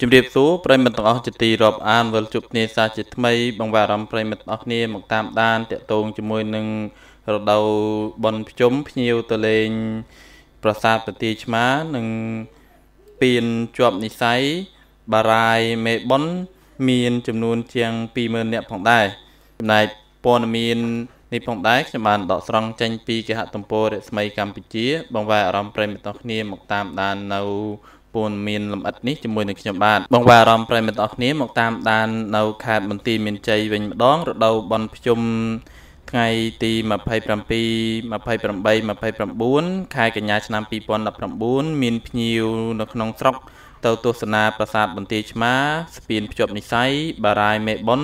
ជំរាបសួរប្រិយមិត្តទាំងអស់ជាទីរាប់អានវិលជួបគ្នាសាជាថ្មីបងប្អូនអារម្មណ៍ប្រិយមិត្តទាំងអស់គ្នាមកតាមដានតាក់ទងជាមួយនឹងរដូវបនភ្ជុំភ្ញៀវទៅលេង ប្រាសាទប្រទីឆ្មានិងពៀនជាប់និស័យបារាយមេបុនមាន ចំនួនជាង20000នាក់ផងដែរចំណែកព័ត៌មាននេះផងដែរខ្ញុំបានដកស្រង់ចេញពីគេហទំព័ររស្មីកម្ពុជាបងប្អូនអារម្មណ៍ប្រិយមិត្តទាំងគ្នាមកតាមដាននៅ ព័ត៌មានលម្អិតនេះជាមួយនឹងខ្ញុំបាទបងប្អូនអារម្មណ៍ប្រិយមិត្តអស់គ្នាមកតាមដាននៅខេត្តបន្ទាយមានជ័យវិញម្ដងរដូវបន់ភ្ជុំថ្ងៃទី27 28 29ខែកញ្ញាឆ្នាំ2019មានភ្ញៀវនៅក្នុងស្រុកទៅទស្សនាប្រាសាទបន្ទាយឆ្មាស្ពានភ្ជាប់និស័យបារាយមេបុន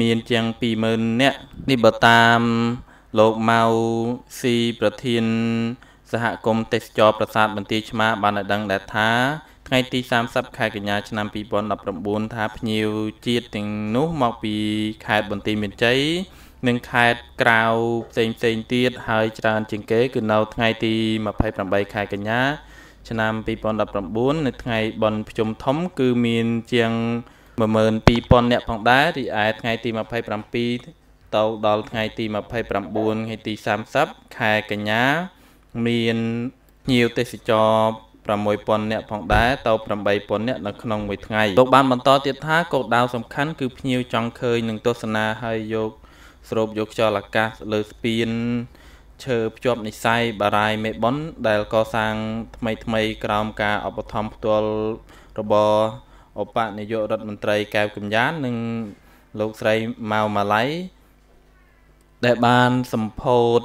មានជាង20000នាក់នេះបើតាមលោកម៉ៅស៊ីប្រធាន សហគមន៍ទេសចរប្រាសាទបន្ទាយឆ្មាបានឲ្យដឹងដែរថាថ្ងៃទី30ខែកញ្ញាឆ្នាំ2019ថាភ្ញៀវជាតិទាំងនោះមកពីខេត្តបន្ទាយមានជ័យនិងខេត្តក្រៅផ្សេងផ្សេងទៀតហើយច្រើនជាងគេគឺនៅថ្ងៃទី28ខែកញ្ញាឆ្នាំ2019នៅថ្ងៃបន់ភ្ជុំធំ គឺមានជាង12000នាក់ផងដែររីឯថ្ងៃទី27ទៅដល់ថ្ងៃទី29ថ្ងៃទី30ខែកញ្ញា មានភ្ញៀវទេសចរ6000នាក់ផងដែរទៅ8000នាក់នៅក្នុងមួយថ្ងៃលោកបានបន្តទៀតថាគោលដៅសំខាន់គឺភ្ញៀវចង់ឃើញនឹងទស្សនាហើយយកស្រូបយកខ្យល់អាកាសលើស្ពានឈើភ្ជាប់និស័យបារាយមេបុនដែលកសាងថ្មីថ្មីក្រោមការឧបត្ថម្ភផ្ទាល់របស់ឧបនាយករដ្ឋមន្ត្រីកែវកំយ៉ាននិងលោកស្រីម៉ៅម៉ាឡៃដែលបានសម្ពោធ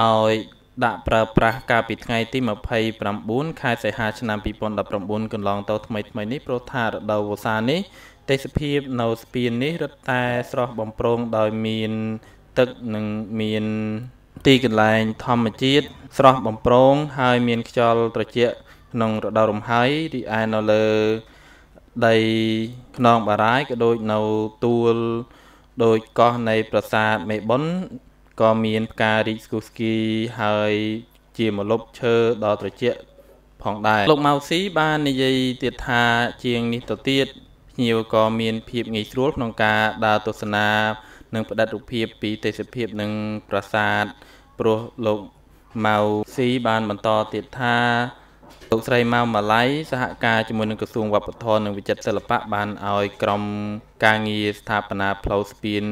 ឲ្យ ដាក់ប្រើប្រាស់កាលពីថ្ងៃទី29ខែសីហាឆ្នាំ2019កន្លងទៅថ្មីថ្មីនេះព្រោះថារដូវវស្សានេះទេសភាពនៅស្ពាននេះរឹតតែស្រស់បំព្រងដោយមានទឹកនិងមានទីកន្លែងធម្មជាតិស្រស់បំព្រងហើយមានខ្យល់ត្រជាក់ក្នុងរដូវរំហើយរីឯនៅលើដីខ្នងបារាយក៏ដូចនៅទួលដូចកោះនៃប្រាសាទមេបុន ក៏មានផ្ការីកស្គូស្គីហើយជាម្លប់ឈើដ៏ត្រជាក់ផងដែរលោកម៉ៅស៊ីបាននិយាយទៀតថាជាងនេះទៅទៀតភ្ញៀវក៏មានភាពងាយស្រួលក្នុងការដើរទស្សនានិងផ្តិតរូបភាពពីទេសភាពនិងប្រាសាទព្រោះលោកម៉ៅស៊ីបានបន្តទៀតថាលោកស្រីម៉ៅម៉ាឡៃសហការជាមួយនឹងក្រសួងវប្បធម៌និងវិចិត្រសិល្បៈបានឲ្យក្រុមការងារស្ថាបនាផ្លូវស្ពាន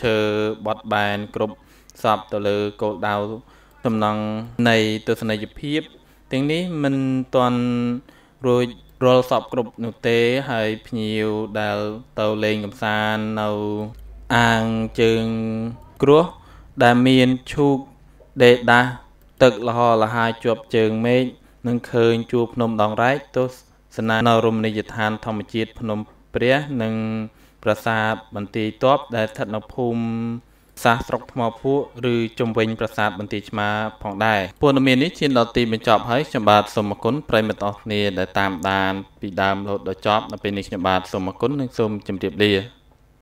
ឈើបត់បែនគ្រប់ សពទៅលើគោលដៅតំណងនៃទស្សនីយភាពទាំងនេះមិនទាន់រួចរាល់សពគ្រប់នោះទេហើយភ្ញៀវដែលទៅលេងកំសាន្តនៅអាងជើងគ្រោះដែលមានឈូកដេដាស់ទឹកលហលហាយជាប់ជើងមេឃនឹងឃើញជួរភ្នំដងរែកទស្សនានៅរមណីយដ្ឋានធម្មជាតិភ្នំព្រះនិងប្រាសាទបន្ទាយទ័ពដែលស្ថិតនៅភូមិ សាសស្រុកថ្មភក់ឬជំវិញប្រាសាទបន្ទាយឆ្មាផងដែរព័ត៌មាននេះឈានដល់ទីបញ្ចប់ហើយខ្ញុំបាទសូមអរគុណប្រិយមិត្តអស់គ្នាដែលតាមដានពីដើមរហូតដល់ចប់នៅពេលនេះខ្ញុំបាទសូមអរគុណនិងសូមជម្រាបលា